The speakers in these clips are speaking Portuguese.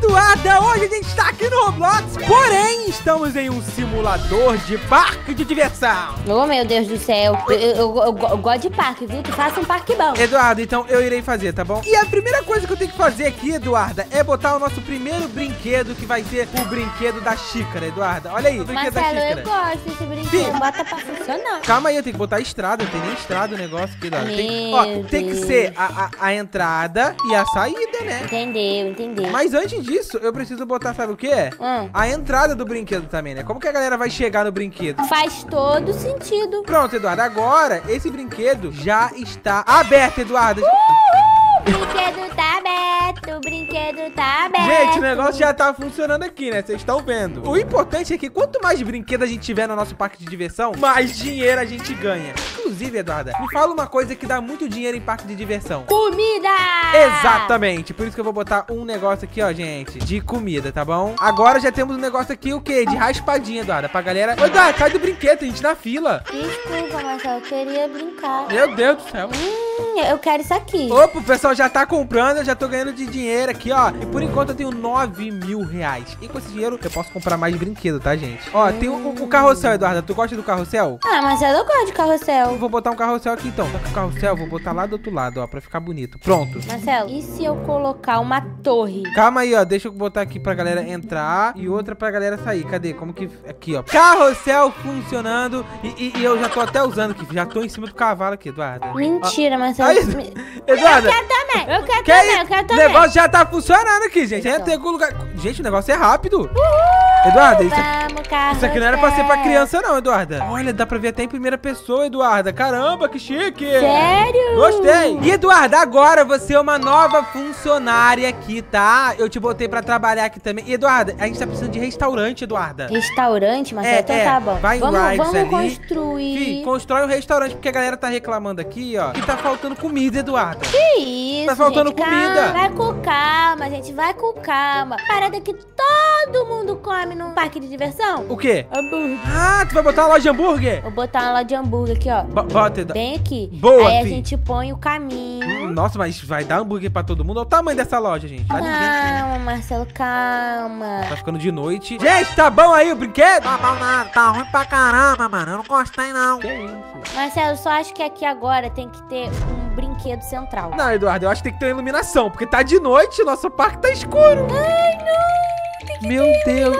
tú. Hoje a gente está aqui no Roblox, porém estamos em um simulador de parque de diversão. Oh, meu Deus do céu. Eu, eu, eu- eu- eu gosto de parque, viu? Que faça um parque bom. Eduardo, então eu irei fazer, tá bom? E a primeira coisa que eu tenho que fazer aqui, Eduarda, é botar o nosso primeiro brinquedo, que vai ser o brinquedo da xícara, Eduarda. Olha aí, o brinquedo Marcelo, da eu xícara. gosto desse brinquedo. Sim. Bota pra funcionar. Calma aí, eu tenho que botar a estrada, não tem nem estrada o negócio aqui, Eduardo. Tem, ó, tem que ser a, a, a entrada e a saída, né? Entendeu, entendeu. Mas antes disso, eu preciso botar, sabe o quê? Hum. A entrada do brinquedo também, né? Como que a galera vai chegar no brinquedo? Faz todo sentido. Pronto, Eduardo. Agora, esse brinquedo já está aberto, Eduardo. O brinquedo tá aberto, o brinquedo tá aberto. Gente, o negócio já tá funcionando aqui, né? Vocês estão vendo. O importante é que quanto mais brinquedo a gente tiver no nosso parque de diversão, mais dinheiro a gente ganha. Inclusive, Eduarda, me fala uma coisa que dá muito dinheiro em parque de diversão. Comida! Exatamente, por isso que eu vou botar um negócio aqui, ó, gente, de comida, tá bom? Agora já temos um negócio aqui, o quê? De raspadinha, Eduarda, pra galera... Ô, Eduarda, cai do brinquedo, a gente na fila. Desculpa, Marcelo, eu queria brincar. Meu Deus do céu. Hum, eu quero isso aqui. Opa, o pessoal já tá comprando, eu já tô ganhando de dinheiro aqui, ó. E por enquanto eu tenho 9 mil reais. E com esse dinheiro eu posso comprar mais brinquedo, tá, gente? Ó, tem o, o carrossel, Eduarda. Tu gosta do carrossel? Ah, Marcelo, eu gosto de carrossel. Vou botar um carrossel aqui então. Tá com o carrossel, vou botar lá do outro lado, ó, pra ficar bonito. Pronto. Marcelo, e se eu colocar uma torre? Calma aí, ó. Deixa eu botar aqui pra galera entrar e outra pra galera sair. Cadê? Como que. Aqui, ó. Carrossel funcionando. E, e- e eu já tô até usando aqui. Já tô em cima do cavalo aqui, Eduarda. Mentira, Marcelo. Aí, Eduarda. Eu quero também, eu quero Que também, eu quero O também. negócio já tá funcionando aqui, gente. Já tem algum lugar. Gente, o negócio é rápido. Eduarda, isso, carro. isso aqui não era pra ser pra criança, não, Eduarda. Olha, dá pra ver até em primeira pessoa, Eduarda. Caramba, que chique. Sério? Gostei. E, Eduarda, agora você é uma nova funcionária aqui, tá? Eu te botei pra trabalhar aqui também. E, Eduarda, a gente tá precisando de restaurante, Eduarda. Restaurante, Marcelo? É, então é. tá bom. Vai em vamos vamos ali. construir. Fih, constrói um restaurante, porque a galera tá reclamando aqui, ó, que tá faltando comida, Eduarda. Que isso, Tá faltando gente, comida. Calma, vai com calma, gente. Vai com calma. Parada que todo mundo come num parque de diversão. O quê? Hambúrguer. Ah, tu vai botar uma loja de hambúrguer? Vou botar uma loja de hambúrguer aqui, ó. Bo- Bota. Bem aqui. Boa, Aí a gente põe o caminho. Hum, Nossa, mas vai dar hambúrguer pra todo mundo? Olha o tamanho dessa loja, gente. Tá, Calma, Marcelo, calma. tá ficando de noite. Gente, tá bom aí o brinquedo? Tá bom nada, tá ruim pra caramba, mano. Eu não gostei, não. Que isso? Marcelo, só acho que aqui agora tem que ter um brinquedo central. Não, Eduardo, eu acho que tem que ter uma iluminação, porque tá de noite, nosso parque tá escuro. Ai, não. Tem que Meu ter Deus.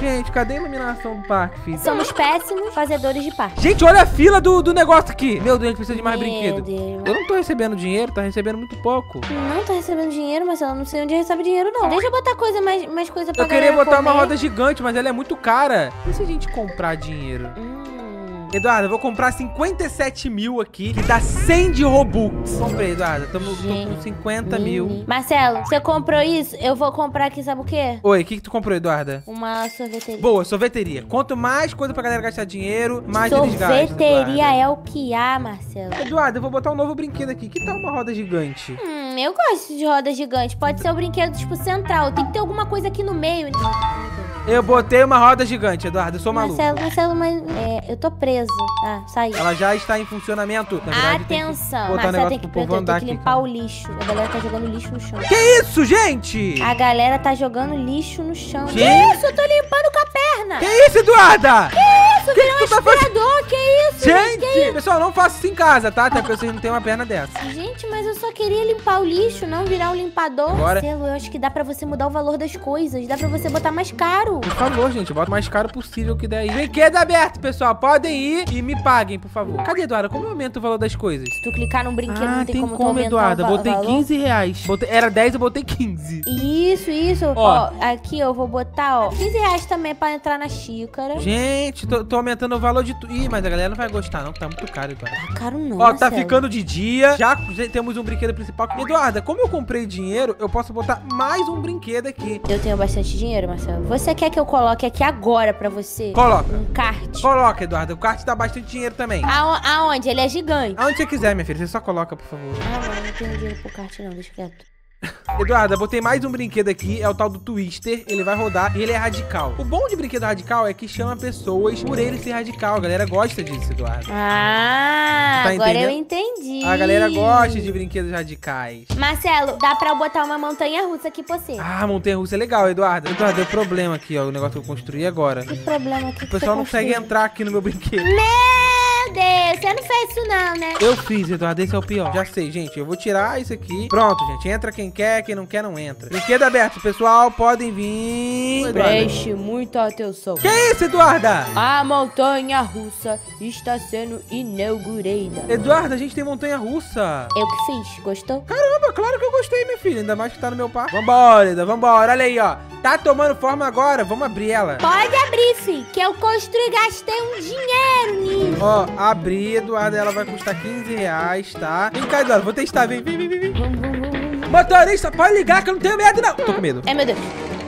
Gente, cadê a iluminação do parque, filho? Somos péssimos fazedores de parque. Gente, olha a fila do, do negócio aqui. Meu Deus, a gente precisa de mais Meu brinquedo. Deus. Eu não tô recebendo dinheiro, tá recebendo muito pouco. Não tá recebendo dinheiro, Marcelo. Não sei onde recebe dinheiro, não. Deixa eu botar coisa, mais, mais coisa pra Eu queria botar uma comer. roda gigante, mas ela é muito cara. E se a gente comprar dinheiro? Hum. Eduardo, eu vou comprar 57 mil aqui, que dá 100 de Robux. Comprei, Eduardo. Tamo, tô com Gente. 50 mil. Marcelo, você comprou isso? Eu vou comprar aqui, sabe o quê? Oi, o que, que tu comprou, Eduarda? Uma sorveteria. Boa, sorveteria. Quanto mais coisa pra galera gastar dinheiro, mais eles gastam. sorveteria é o que há, Marcelo. Eduardo, eu vou botar um novo brinquedo aqui. Que tal uma roda gigante? Hum, eu gosto de roda gigante. Pode ser o brinquedo, tipo, central. Tem que ter alguma coisa aqui no meio. Eu botei uma roda gigante, Eduardo. Eu sou maluco. Marcelo, Marcelo, mas é, eu tô preso. Tá, saí. Ela já está em funcionamento. Na verdade, tem que Atenção, Marcelo tem que, povo eu tenho andar que aqui, limpar cara. o lixo. A galera tá jogando lixo no chão. Que isso, gente? A galera tá jogando lixo no chão. Que Gente. isso? Eu tô limpando com a perna. Que isso, Eduarda? isso? Que Virou um tu tá aspirador. Que isso? Gente, Que isso? pessoal, não faça isso em casa, tá? Até porque vocês não têm uma perna dessa. Gente, mas eu só queria limpar o lixo, não virar um limpador. Agora- Marcelo, eu acho que dá pra você mudar o valor das coisas. Dá pra você botar mais caro. Por favor, gente, bota o mais caro possível que der aí. Brinquedo aberto, pessoal. Podem ir e me paguem, por favor. Cadê, Eduarda? Como eu aumento o valor das coisas? Se tu clicar num brinquedo, ah, não tem, tem como, como, aumentar Eduarda. o va- Botei valor. 15 reais. Botei- Era 10, eu botei 15. Isso, isso. Ó. Ó. aqui eu vou botar, ó, 15 reais também pra entrar na xícara. Gente, tô, tô aumentando o valor de tudo. Ih, mas a galera não vai gostar, não, que tá muito caro, Eduarda. Tá caro não, Ó, tá Marcelo. ficando de dia. Já temos um brinquedo principal. Eduarda, como eu comprei dinheiro, eu posso botar mais um brinquedo aqui. Eu tenho bastante dinheiro, Marcelo. Você quer que eu coloque aqui agora pra você? Coloca. Um kart. Coloca, Eduarda. O kart dá bastante dinheiro também. Aon- aonde? Ele é gigante. Aonde você quiser, minha filha. Você só coloca, por favor. Ah, não, não tenho dinheiro pro kart não, deixa quieto. Eduardo, eu botei mais um brinquedo aqui, é o tal do Twister. Ele vai rodar e ele é radical. O bom de brinquedo radical é que chama pessoas por ele ser radical. A galera gosta disso, Eduardo. Ah, Tá agora eu entendi. A galera gosta de brinquedos radicais. Marcelo, dá pra eu botar uma montanha russa aqui pra você. Ah, montanha russa é legal, Eduardo. Eduardo, deu problema aqui, ó. O negócio que eu construí agora. Que problema que O pessoal não consegue entrar. entrar aqui no meu brinquedo. Meu Deus, você não fez isso não, né? Eu fiz, Eduardo, esse é o pior. Já sei, gente. Eu vou tirar isso aqui. Pronto, gente. Entra quem quer, quem não quer, não entra. Brinquedo aberto, pessoal. Podem vir. Eduardo. Preste muita atenção. Que isso, Eduarda? A montanha russa está sendo inaugurada. Eduardo, a gente tem montanha russa. Eu que fiz, gostou? Caramba, claro que eu gostei, minha filha. Ainda mais que tá no meu parque. Vambora, Eda, vambora. Olha aí, ó. Tá tomando forma agora. Vamos abrir ela. Pode abrir, fi, que eu construí e gastei um dinheiro nisso. Ó, abri, Eduardo. Ela vai custar 15 reais, tá? Vem cá, Eduardo. Vou testar. Vem, vem, vem, vem. Vamos, vamos, vamos. Motorista, pode ligar que eu não tenho medo, não. Tô com medo. Ai, meu Deus.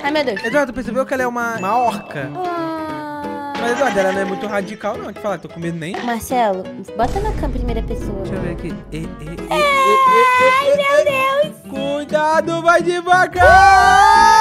Ai, meu Deus. Eduardo, percebeu que ela é uma, uma orca? Ah. Mas, Eduardo, ela não é muito radical, não. Te falar, tô com medo nem. Marcelo, bota na câmera primeira pessoa. Deixa eu ver aqui. E, e, e, Ai, meu Deus. Cuidado, vai devagar!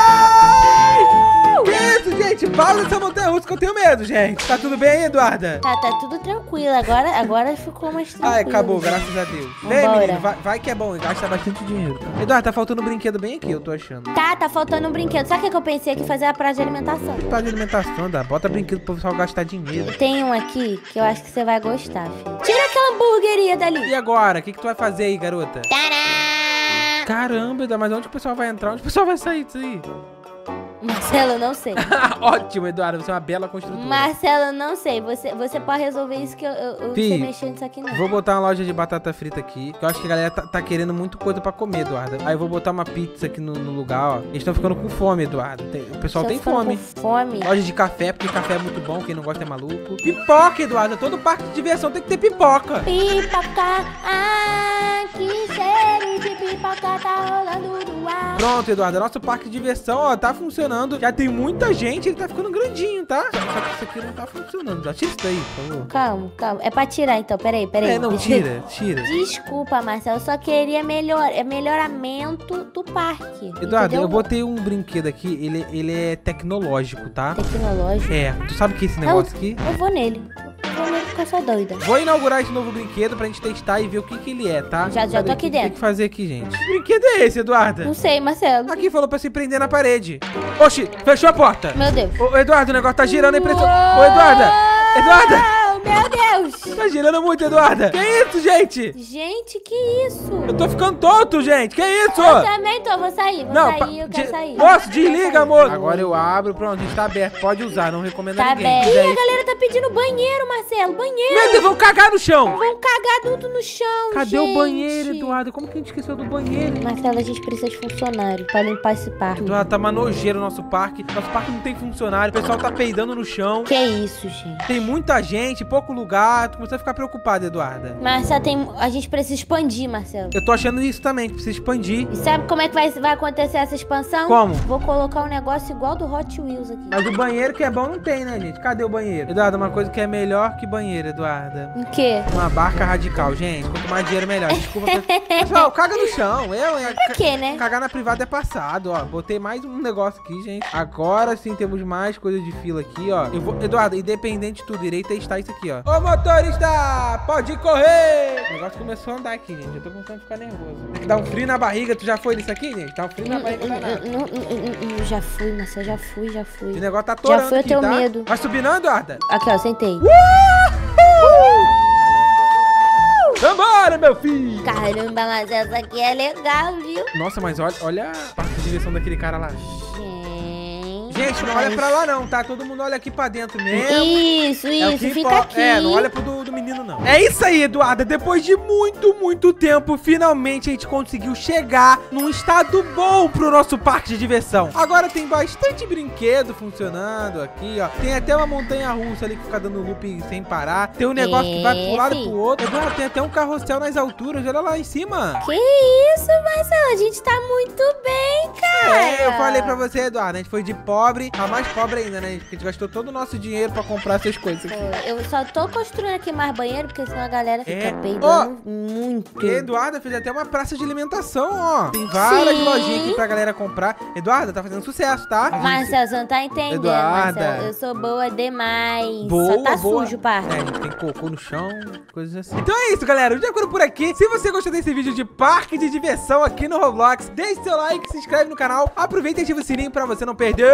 Que gente? Fala dessa montanha russa que eu tenho medo, gente. Tá tudo bem, Eduarda? Tá, tá tudo tranquilo. Agora, agora ficou mais tranquilo. Ai, acabou, graças a Deus. Vem, Vambora. menino, vai, vai que é bom, gasta bastante dinheiro. Eduardo, tá faltando um brinquedo bem aqui, eu tô achando. Tá, tá faltando um brinquedo. Sabe o que que eu pensei aqui? Fazer a praia de alimentação. Tá de alimentação, dá. Bota brinquedo pro pessoal gastar dinheiro. Tem um aqui que eu acho que você vai gostar, filho. Tira aquela hamburgueria dali. E agora? O que, que tu vai fazer aí, garota? Tadá! Caramba, mas onde o pessoal vai entrar? Onde o pessoal vai sair disso aí? Marcelo, não sei. Ótimo, Eduardo, você é uma bela construtora. Marcelo, não sei. Você, você pode resolver isso que eu, eu, eu não Fi, sei mexer nisso aqui, não. Vou botar uma loja de batata frita aqui. Que eu acho que a galera tá, tá querendo muito coisa pra comer, Eduardo. Aí eu vou botar uma pizza aqui no, no lugar, ó. Eles estão ficando com fome, Eduardo. Tem- o pessoal tem fome. com fome. Loja de café, porque café é muito bom. Quem não gosta é maluco. Pipoca, Eduardo. Todo parque de diversão tem que ter pipoca. Pipoca, ah, que cheiro de pipoca tá rolando. Pronto, Eduardo. Nosso parque de diversão, ó, tá funcionando. Já tem muita gente, ele tá ficando grandinho, tá? Só que isso aqui não tá funcionando. Já tira isso daí, por favor. Calma, calma. É pra tirar então, peraí, peraí. É, não, tira, tira. Desculpa, Marcelo, eu só queria melhor, é melhoramento do parque. Eduardo, entendeu? eu botei um brinquedo aqui, ele, ele é tecnológico, tá? Tecnológico. É, tu sabe o que é esse negócio aqui? Eu nele. Eu vou nele porque eu sou doida. Vou inaugurar esse novo brinquedo pra gente testar e ver o que que ele é, tá? Já- já tô aqui O que Tem dentro. que fazer aqui, gente. Que brinquedo é esse, Eduarda? Não sei, Marcelo. Aqui falou pra se prender na parede. Oxi, fechou a porta. Meu Deus. Ô, Eduardo, o negócio tá girando a impressão. Ô, Eduarda! Eduarda! Meu Deus! Tá girando muito, Eduarda! Que isso, gente? Gente, que isso? Eu tô ficando tonto, gente! Que isso? Eu também tô, vou sair, vou Não, sair, eu quero sair. Moço, Eu desliga, moço! Agora eu abro, pronto, está aberto. Pode usar, não recomendo a Tá ninguém. aberto. Quiser Ih, a galera tá pedindo banheiro, Marcelo, banheiro. Meu Deus, vão cagar no chão! Vão cagar tudo no chão, Cadê gente. o banheiro, Eduardo? Como que a gente esqueceu do banheiro? Marcelo, a gente precisa de funcionário pra limpar esse parque. Eduardo, tá uma nojeira o nosso parque. Nosso parque não tem funcionário. O pessoal tá peidando no chão. Que isso, gente? Tem muita gente, pouco lugar. Tu começou a ficar preocupada, Eduarda. Marcelo, tem... a gente precisa expandir, Marcelo. Eu tô achando isso também, que precisa expandir. E sabe como é que vai, vai acontecer essa expansão? Como? Vou colocar um negócio igual do Hot Wheels aqui. Mas o banheiro que é bom não tem, né, gente? Cadê o banheiro? Eduardo, uma coisa que é melhor que banheiro, Eduarda. O quê? Uma barca radical, gente. Quanto mais dinheiro, melhor. Desculpa. Pessoal, caga no chão. Eu, hein? Pra quê, né? Cagar na privada é passado, ó. Botei mais um negócio aqui, gente. Agora sim temos mais coisa de fila aqui, ó. Eu vou... Eduardo, independente de tudo, irei testar isso aqui, ó. Ô, motorista! Pode correr! O negócio começou a andar aqui, gente. Eu tô começando a ficar nervoso. Dá um frio na barriga. Tu já foi nisso aqui, gente? Dá um frio na barriga. Não, não, não, não, já fui, Marcelo, já fui, já fui. Esse negócio tá atorando fui, eu aqui, tenho tá? medo. Vai subir não, Eduarda? Aqui, ó, sentei. Vambora, meu filho! Caramba, mas essa aqui é legal, viu? Nossa, mas olha, olha a parte de direção daquele cara lá. Gente, não olha pra lá não, tá? Todo mundo olha aqui pra dentro mesmo. Isso, É isso, fica aqui. É, não olha pro do, do menino, não. É isso aí, Eduarda. Depois de muito, muito tempo, finalmente a gente conseguiu chegar num estado bom pro nosso parque de diversão. Agora tem bastante brinquedo funcionando aqui, ó. Tem até uma montanha russa ali que fica dando loop sem parar. Tem um negócio que vai pro lado e Esse. pro outro. Eduardo, tem até um carrossel nas alturas. Olha lá em cima. Que isso, Marcelo? A gente tá muito bem, cara. É, eu falei pra você, Eduardo. A gente foi de Porsche pobre, tá mais pobre ainda, né? Porque a gente gastou todo o nosso dinheiro pra comprar essas coisas aqui. Eu só tô construindo aqui mais banheiro, porque senão a galera fica É. peidando muito. E a Eduarda fez até uma praça de alimentação, ó. Tem várias Sim. lojinhas aqui pra galera comprar. Eduarda, tá fazendo sucesso, tá? Marcel, você não tá entendendo, Eduarda. Marcel. Eu sou boa demais. Boa, Só tá boa. sujo, parça. É, a tem cocô no chão, coisas assim. Então é isso, galera. Eu já curo por aqui. Se você gostou desse vídeo de parque de diversão aqui no Roblox, deixe seu like, se inscreve no canal, aproveita e ativa o sininho pra você não perder.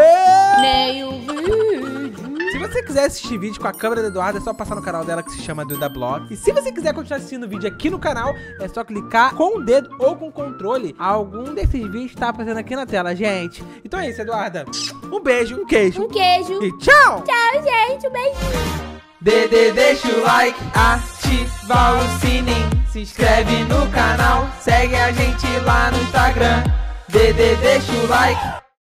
Nem o vídeo. Se você quiser assistir vídeo com a câmera da Eduarda, é só passar no canal dela que se chama Duda Blog. E se você quiser continuar assistindo o vídeo aqui no canal, é só clicar com o dedo ou com o controle. Algum desses vídeos tá aparecendo aqui na tela, gente. Então é isso, Eduarda. Um beijo, um queijo. Um queijo. E tchau! Tchau, gente. Um beijinho. Dede, deixa o like, ativa o sininho, se inscreve no canal, segue a gente lá no Instagram. Dede, deixa o like,